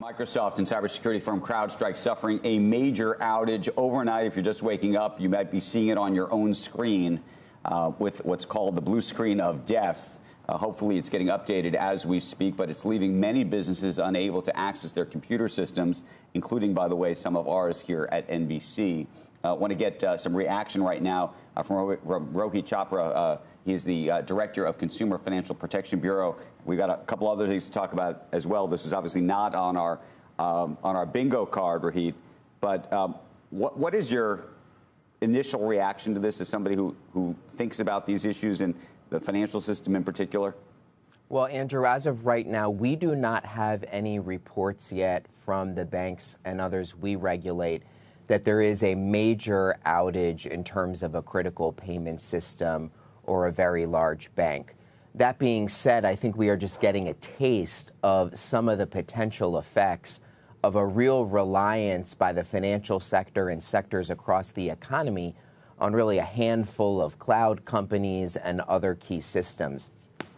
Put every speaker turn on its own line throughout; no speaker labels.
Microsoft and cybersecurity firm CrowdStrike suffering a major outage overnight. If you're just waking up, you might be seeing it on your own screen uh, with what's called the blue screen of death. Uh, hopefully, it's getting updated as we speak, but it's leaving many businesses unable to access their computer systems, including, by the way, some of ours here at NBC. I uh, want to get uh, some reaction right now uh, from Rohit Chopra. Uh, he's the uh, director of Consumer Financial Protection Bureau. We've got a couple other things to talk about as well. This is obviously not on our um, on our bingo card, Rohit. But um, what what is your initial reaction to this as somebody who who thinks about these issues and the financial system in particular?
Well, Andrew, as of right now, we do not have any reports yet from the banks and others we regulate that there is a major outage in terms of a critical payment system or a very large bank. That being said, I think we are just getting a taste of some of the potential effects of a real reliance by the financial sector and sectors across the economy on really a handful of cloud companies and other key systems.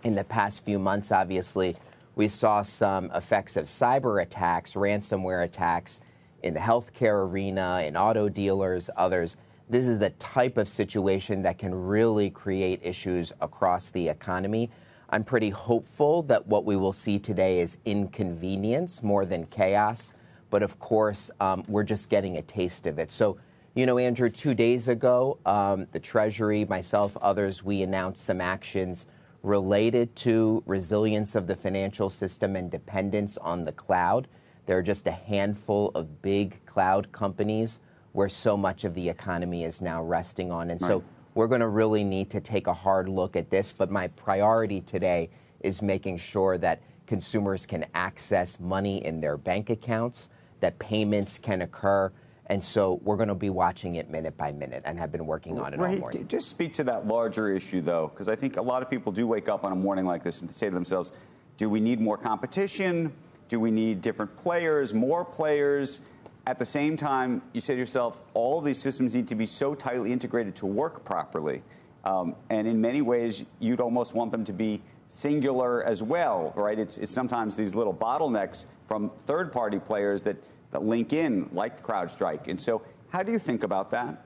In the past few months, obviously, we saw some effects of cyber attacks, ransomware attacks in the healthcare arena, in auto dealers, others. This is the type of situation that can really create issues across the economy. I'm pretty hopeful that what we will see today is inconvenience more than chaos. But of course, um, we're just getting a taste of it. So, you know, Andrew, two days ago, um, the Treasury, myself, others, we announced some actions related to resilience of the financial system and dependence on the cloud. There are just a handful of big cloud companies where so much of the economy is now resting on. And right. so we're going to really need to take a hard look at this. But my priority today is making sure that consumers can access money in their bank accounts, that payments can occur. And so we're going to be watching it minute by minute and have been working on it right. all morning.
Just speak to that larger issue, though, because I think a lot of people do wake up on a morning like this and say to themselves, do we need more competition? Do we need different players, more players? At the same time, you say to yourself, all these systems need to be so tightly integrated to work properly. Um, and in many ways, you'd almost want them to be singular as well, right? It's, it's sometimes these little bottlenecks from third party players that, that link in, like CrowdStrike. And so, how do you think about that?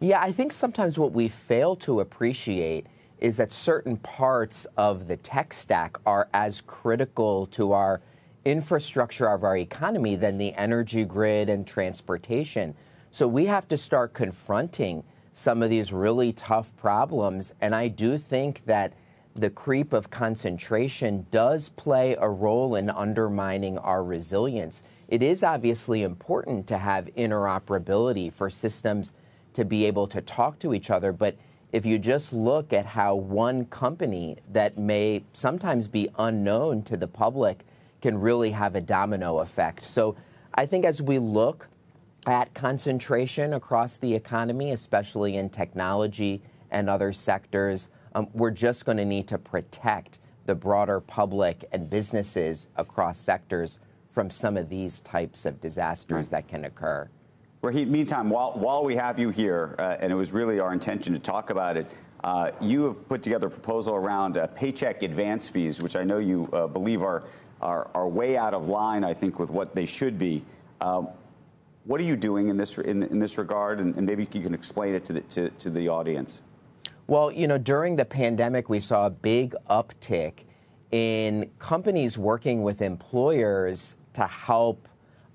Yeah, I think sometimes what we fail to appreciate is that certain parts of the tech stack are as critical to our infrastructure of our economy than the energy grid and transportation. So we have to start confronting some of these really tough problems. And I do think that the creep of concentration does play a role in undermining our resilience. It is obviously important to have interoperability for systems to be able to talk to each other, but if you just look at how one company that may sometimes be unknown to the public can really have a domino effect. So I think as we look at concentration across the economy, especially in technology and other sectors, um, we're just going to need to protect the broader public and businesses across sectors from some of these types of disasters that can occur.
Rohit, meantime, while, while we have you here, uh, and it was really our intention to talk about it, uh, you have put together a proposal around uh, paycheck advance fees, which I know you uh, believe are are, are way out of line, I think, with what they should be. Um, what are you doing in this in, in this regard, and, and, maybe you can explain it to the to, to the audience?
Well, you know, during the pandemic, we saw a big uptick in companies working with employers to help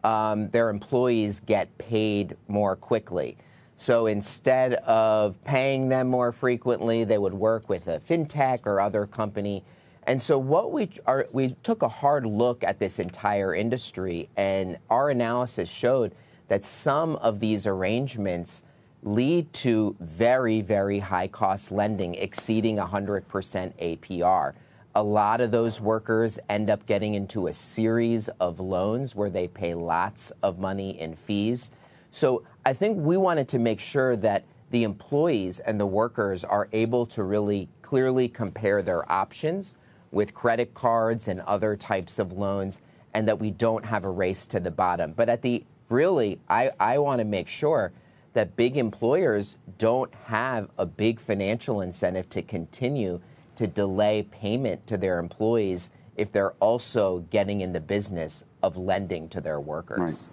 um, their employees get paid more quickly. So instead of paying them more frequently, they would work with a fintech or other company and so what we are, we took a hard look at this entire industry, and our analysis showed that some of these arrangements lead to very, very high cost lending exceeding 100% APR. A lot of those workers end up getting into a series of loans where they pay lots of money in fees. So I think we wanted to make sure that the employees and the workers are able to really clearly compare their options with credit cards and other types of loans, and that we don't have a race to the bottom. But at the really, I, I want to make sure that big employers don't have a big financial incentive to continue to delay payment to their employees if they're also getting in the business of lending to their workers.
Right.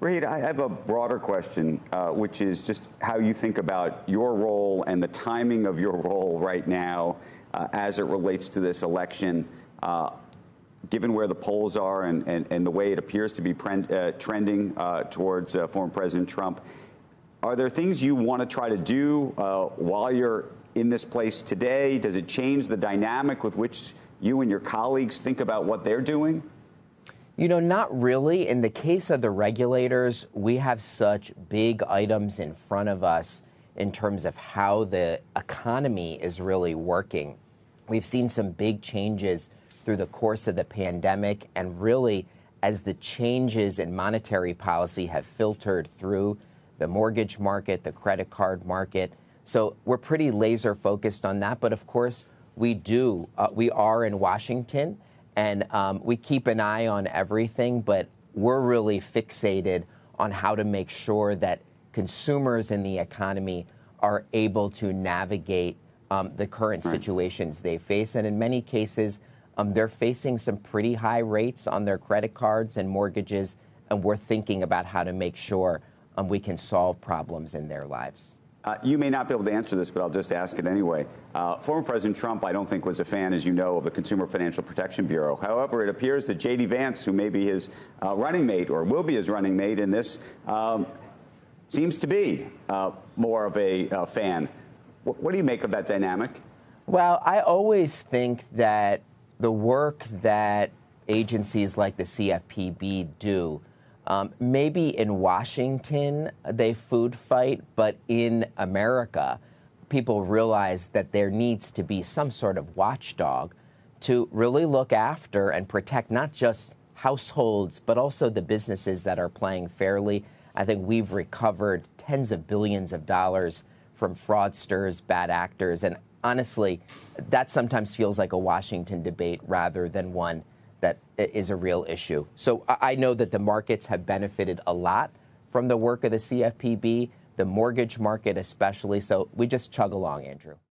Reid, I have a broader question, uh, which is just how you think about your role and the timing of your role right now uh, as it relates to this election, uh, given where the polls are and, and, and, the way it appears to be uh, trending uh, towards uh, former President Trump. Are there things you want to try to do uh, while you're in this place today? Does it change the dynamic with which you and your colleagues think about what they're doing?
You know, not really. In the case of the regulators, we have such big items in front of us in terms of how the economy is really working. We've seen some big changes through the course of the pandemic, and really, as the changes in monetary policy have filtered through the mortgage market, the credit card market. So we're pretty laser focused on that. But of course, we do, uh, we are in Washington and um, we keep an eye on everything, but we're really fixated on how to make sure that consumers in the economy are able to navigate um, the current right. situations they face. And in many cases, um, they're facing some pretty high rates on their credit cards and mortgages, and we're thinking about how to make sure um, we can solve problems in their lives.
Uh, you may not be able to answer this, but I'll just ask it anyway. Uh, former President Trump, I don't think, was a fan, as you know, of the Consumer Financial Protection Bureau. However, it appears that J.D. Vance, who may be his uh, running mate or will be his running mate in this, um, seems to be uh, more of a uh, fan. What do you make of that dynamic?
Well, I always think that the work that agencies like the CFPB do um, maybe in Washington they food fight, but in America, people realize that there needs to be some sort of watchdog to really look after and protect not just households, but also the businesses that are playing fairly. I think we've recovered tens of billions of dollars from fraudsters, bad actors, and honestly, that sometimes feels like a Washington debate rather than one that is a real issue. So I know that the markets have benefited a lot from the work of the CFPB, the mortgage market especially. So we just chug along, Andrew.